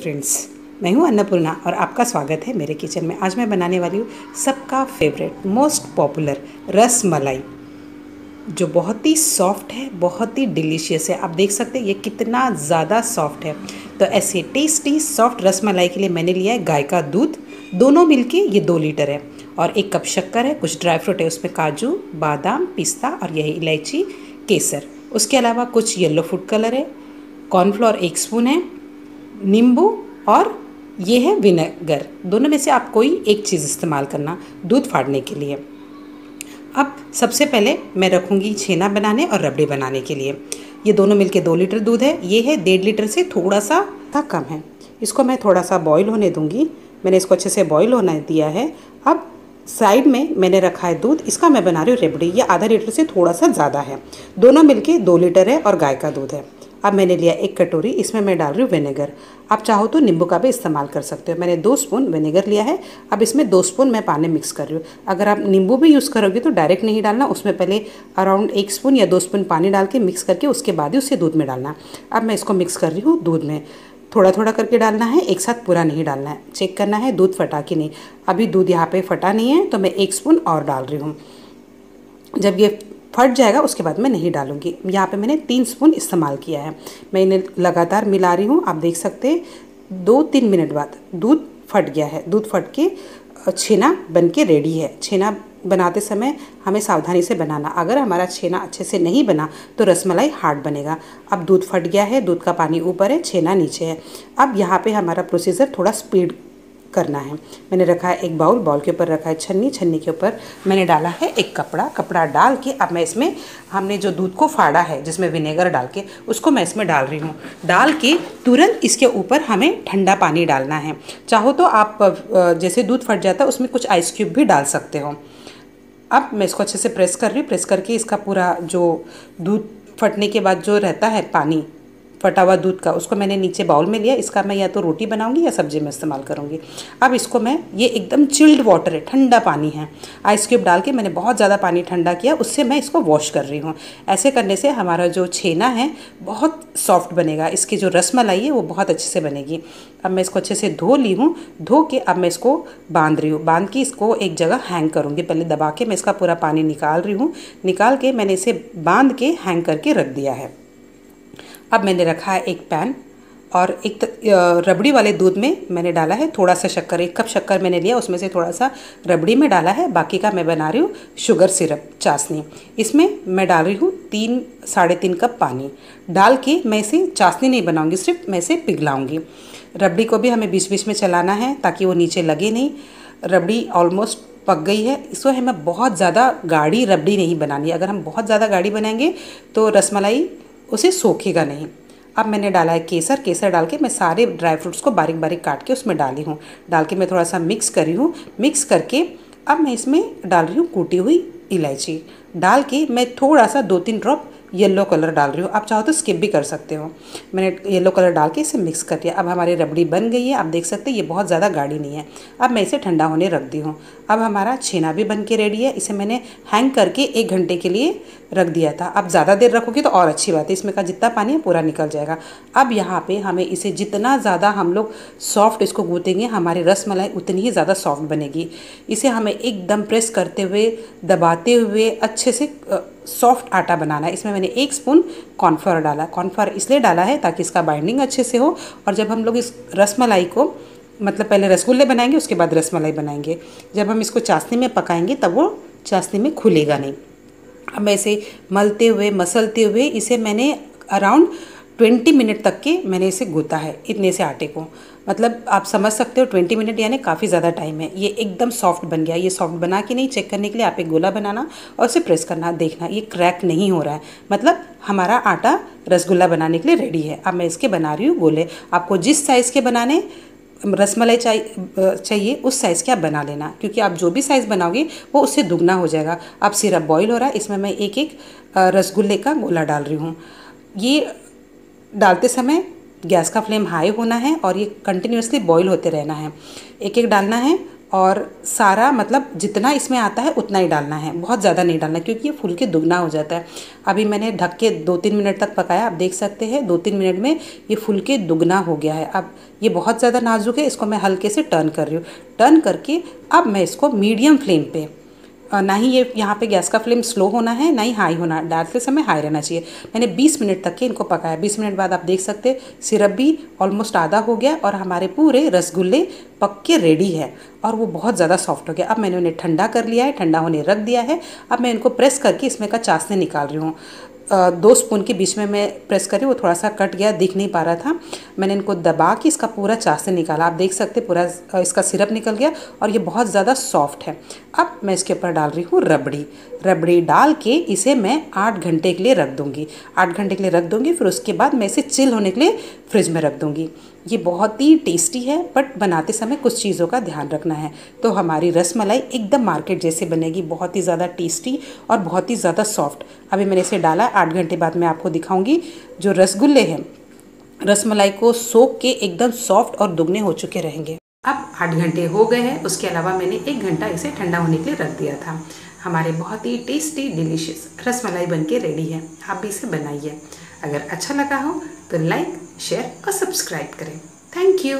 Friends मैं हूँ अन्नपूर्णा और आपका स्वागत है मेरे किचन में। आज मैं बनाने वाली हूँ सबका फेवरेट मोस्ट पॉपुलर रस मलाई जो बहुत ही सॉफ्ट है, बहुत ही डिलीशियस है। आप देख सकते हैं, ये कितना ज़्यादा सॉफ्ट है। तो ऐसे टेस्टी सॉफ्ट रस मलाई के लिए मैंने लिया है गाय का दूध। दोनों मिलके ये दो लीटर है और एक कप शक्कर है, कुछ ड्राई फ्रूट है, उसमें काजू, बादाम, पिस्ता और यही इलायची, केसर। उसके अलावा कुछ येलो फ़ूड कलर है कॉर्नफ्लोर एक स्पून है नींबू और ये है विनेगर। दोनों में से आप कोई एक चीज़ इस्तेमाल करना दूध फाड़ने के लिए। अब सबसे पहले मैं रखूँगी छेना बनाने और रबड़ी बनाने के लिए। ये दोनों मिलके दो लीटर दूध है। ये है डेढ़ लीटर से थोड़ा सा था कम है। इसको मैं थोड़ा सा बॉईल होने दूँगी। मैंने इसको अच्छे से बॉईल होने दिया है। अब साइड में मैंने रखा है दूध। इसका मैं बना रही हूँ रेबड़ी। ये आधा लीटर से थोड़ा सा ज़्यादा है। दोनों मिलके दो लीटर है और गाय का दूध है। अब मैंने लिया एक कटोरी, इसमें मैं डाल रही हूँ विनेगर आप चाहो तो नींबू का भी इस्तेमाल कर सकते हो। मैंने दो स्पून विनेगर लिया है। अब इसमें दो स्पून मैं पानी मिक्स कर रही हूँ। अगर आप नींबू भी यूज़ करोगे तो डायरेक्ट नहीं डालना। उसमें पहले अराउंड एक स्पून या दो स्पून पानी डाल के मिक्स करके उसके बाद ही उसे दूध में डालना। अब मैं इसको मिक्स कर रही हूँ दूध में। थोड़ा थोड़ा करके डालना है, एक साथ पूरा नहीं डालना है। चेक करना है, दूध फटा कि नहीं। अभी दूध यहाँ पे फटा नहीं है तो मैं एक स्पून और डाल रही हूँ। जब ये फट जाएगा, उसके बाद मैं नहीं डालूँगी। यहाँ पे मैंने तीन स्पून इस्तेमाल किया है। मैं इन्हें लगातार मिला रही हूँ। आप देख सकते हैं, दो तीन मिनट बाद दूध फट गया है। दूध फट के छेना बन के रेडी है। छेना बनाते समय हमें सावधानी से बनाना। अगर हमारा छेना अच्छे से नहीं बना तो रसमलाई हार्ड बनेगा। अब दूध फट गया है, दूध का पानी ऊपर है, छेना नीचे है। अब यहाँ पे हमारा प्रोसीजर थोड़ा स्पीड करना है। मैंने रखा है एक बाउल बाउल के ऊपर रखा है छन्नी छन्नी के ऊपर मैंने डाला है एक कपड़ा कपड़ा डाल के अब मैं इसमें, हमने जो दूध को फाड़ा है, जिसमें विनेगर डाल के, उसको मैं इसमें डाल रही हूँ। डाल के तुरंत इसके ऊपर हमें ठंडा पानी डालना है। चाहो तो आप जैसे दूध फट जाता है, उसमें कुछ आइस क्यूब भी डाल सकते हो। अब मैं इसको अच्छे से प्रेस कर रही हूँ। प्रेस करके इसका पूरा जो दूध फटने के बाद जो रहता है पानी फटा हुआ दूध का, उसको मैंने नीचे बाउल में लिया, इसका मैं या तो रोटी बनाऊँगी या सब्ज़ी में इस्तेमाल करूँगी। अब इसको मैं, ये एकदम चिल्ड वाटर है, ठंडा पानी है। आइस क्यूब डाल के मैंने बहुत ज़्यादा पानी ठंडा किया, उससे मैं इसको वॉश कर रही हूँ। ऐसे करने से हमारा जो छेना है, बहुत सॉफ्ट बनेगा। इसकी जो रस मलाई है, वो बहुत अच्छे से बनेगी। अब मैं इसको अच्छे से धो ली हूँ, धो के अब मैं इसको बाँध रही हूँ। बाँध के इसको एक जगह हैंग करूँगी, पहले दबा के मैं इसका पूरा पानी निकाल रही हूँ। निकाल के मैंने इसे बाँध के हैंग करके रख दिया है। अब मैंने रखा है एक पैन और एक रबड़ी वाले दूध में मैंने डाला है थोड़ा सा शक्कर, एक कप शक्कर मैंने लिया, उसमें से थोड़ा सा रबड़ी में डाला है, बाकी का मैं बना रही हूँ शुगर सिरप, चाशनी। इसमें मैं डाल रही हूँ तीन, साढ़े तीन कप पानी। डाल के मैं इसे चाशनी नहीं बनाऊँगी, सिर्फ़ मैं इसे पिघलाऊँगी। रबड़ी को भी हमें बीच बीच में चलाना है ताकि वो नीचे लगे नहीं। रबड़ी ऑलमोस्ट पक गई है, इसको हमें बहुत ज़्यादा गाढ़ी रबड़ी नहीं बनानी अगर हम बहुत ज़्यादा गाढ़ी बनाएँगे तो रसमलाई उसे सोखेगा नहीं। अब मैंने डाला है केसर केसर डाल के मैं सारे ड्राई फ्रूट्स को बारीक बारीक काट के उसमें डाली हूँ। डाल के मैं थोड़ा सा मिक्स करी हूँ। मिक्स करके अब मैं इसमें डाल रही हूँ कूटी हुई इलायची। डाल के मैं थोड़ा सा दो तीन ड्रॉप येलो कलर डाल रही हूँ। आप चाहो तो स्किप भी कर सकते हो। मैंने येलो कलर डाल के इसे मिक्स कर दिया। अब हमारी रबड़ी बन गई है। आप देख सकते हैं, ये बहुत ज़्यादा गाढ़ी नहीं है। अब मैं इसे ठंडा होने रख दी हूँ। अब हमारा छेना भी बन के रेडी है। इसे मैंने हैंग करके एक घंटे के लिए रख दिया था। अब ज़्यादा देर रखोगे तो और अच्छी बात है। इसमें का जितना पानी है, पूरा निकल जाएगा। अब यहाँ पे हमें इसे जितना ज़्यादा हम लोग सॉफ्ट इसको गूँथेंगे, हमारी रस मलाई उतनी ही ज़्यादा सॉफ्ट बनेगी। इसे हमें एकदम प्रेस करते हुए, दबाते हुए अच्छे से सॉफ्ट आटा बनाना है। इसमें मैंने एक स्पून कॉर्नफ्लोर डाला। कॉर्नफ्लोर इसलिए डाला है ताकि इसका बाइंडिंग अच्छे से हो और जब हम लोग इस रसमलाई को मतलब पहले रसगुल्ले बनाएँगे, उसके बाद रसमलाई बनाएँगे। जब हम इसको चाशनी में पकाएँगे, तब वो चाशनी में खुलेगा नहीं। अब ऐसे मलते हुए, मसलते हुए इसे मैंने अराउंड ट्वेंटी मिनट तक के मैंने इसे गूथा है, इतने से आटे को। मतलब आप समझ सकते हो, ट्वेंटी मिनट यानी काफ़ी ज़्यादा टाइम है। ये एकदम सॉफ्ट बन गया। ये सॉफ्ट बना के नहीं चेक करने के लिए आप एक गोला बनाना और उसे प्रेस करना, देखना, ये क्रैक नहीं हो रहा है। मतलब हमारा आटा रसगुल्ला बनाने के लिए रेडी है। अब मैं इसके बना रही हूँ गोले। आपको जिस साइज़ के बनाने, रसमलाई चाहिए चाहिए, उस साइज़ के आप बना लेना। क्योंकि आप जो भी साइज़ बनाओगे, वो उससे दुगना हो जाएगा। अब सिरप बॉईल हो रहा है, इसमें मैं एक एक रसगुल्ले का गोला डाल रही हूँ। ये डालते समय गैस का फ्लेम हाई होना है और ये कंटिन्यूसली बॉईल होते रहना है। एक एक डालना है और सारा मतलब जितना इसमें आता है उतना ही डालना है। बहुत ज़्यादा नहीं डालना क्योंकि ये फूल के दुगना हो जाता है। अभी मैंने ढक के दो तीन मिनट तक पकाया, आप देख सकते हैं दो तीन मिनट में ये फूल के दुगना हो गया है। अब ये बहुत ज़्यादा नाजुक है, इसको मैं हल्के से टर्न कर रही हूँ। टर्न करके अब मैं इसको मीडियम फ्लेम पे ना ही ये यहाँ पे गैस का फ्लेम स्लो होना है, ना ही हाई होना डालते समय हाई रहना चाहिए। मैंने 20 मिनट तक के इनको पकाया। 20 मिनट बाद आप देख सकते सिरप भी ऑलमोस्ट आधा हो गया और हमारे पूरे रसगुल्ले पक के रेडी है और वो बहुत ज़्यादा सॉफ्ट हो गया। अब मैंने उन्हें ठंडा कर लिया है, ठंडा होने रख दिया है। अब मैं इनको प्रेस करके इसमें का चाशनी निकाल रही हूँ। दो स्पून के बीच में मैं प्रेस करी वो थोड़ा सा कट गया, दिख नहीं पा रहा था। मैंने इनको दबा के इसका पूरा चाश से निकाला। आप देख सकते पूरा इसका सिरप निकल गया और ये बहुत ज़्यादा सॉफ्ट है। अब मैं इसके ऊपर डाल रही हूँ रबड़ी। रबड़ी डाल के इसे मैं आठ घंटे के लिए रख दूँगी। आठ घंटे के लिए रख दूँगी, फिर उसके बाद मैं इसे चिल होने के लिए फ्रिज में रख दूँगी। ये बहुत ही टेस्टी है बट बनाते समय कुछ चीज़ों का ध्यान रखना है। तो हमारी रस मलाई एकदम मार्केट जैसे बनेगी, बहुत ही ज़्यादा टेस्टी और बहुत ही ज़्यादा सॉफ्ट अभी मैंने इसे डाला आठ घंटे बाद मैं आपको दिखाऊँगी जो रसगुल्ले हैं। रसमलाई को सोख के एकदम सॉफ्ट और दुगने हो चुके रहेंगे। अब आठ घंटे हो गए हैं, उसके अलावा मैंने एक घंटा इसे ठंडा होने के लिए रख दिया था। हमारे बहुत ही टेस्टी, डिलीशियस रसमलाई बन के रेडी है। आप भी इसे बनाइए। अगर अच्छा लगा हो तो लाइक, शेयर और सब्सक्राइब करें। Thank you.